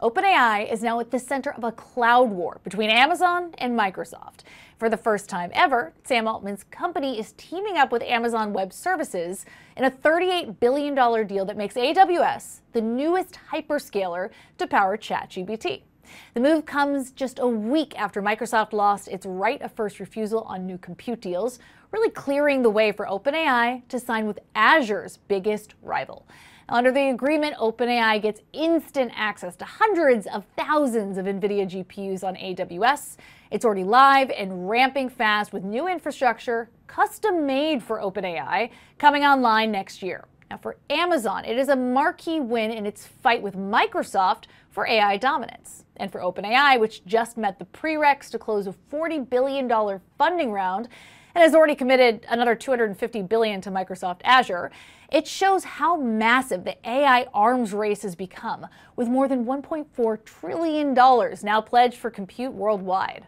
OpenAI is now at the center of a cloud war between Amazon and Microsoft. For the first time ever, Sam Altman's company is teaming up with Amazon Web Services in a $38 billion deal that makes AWS the newest hyperscaler to power ChatGPT. The move comes just a week after Microsoft lost its right of first refusal on new compute deals, really clearing the way for OpenAI to sign with Azure's biggest rival. Under the agreement, OpenAI gets instant access to hundreds of thousands of NVIDIA GPUs on AWS. It's already live and ramping fast with new infrastructure custom made for OpenAI coming online next year. Now, for Amazon, it is a marquee win in its fight with Microsoft for AI dominance. And for OpenAI, which just met the prereqs to close a $40 billion funding round, and has already committed another 250 billion to Microsoft Azure. It shows how massive the AI arms race has become, with more than 1.4 trillion dollars now pledged for compute worldwide.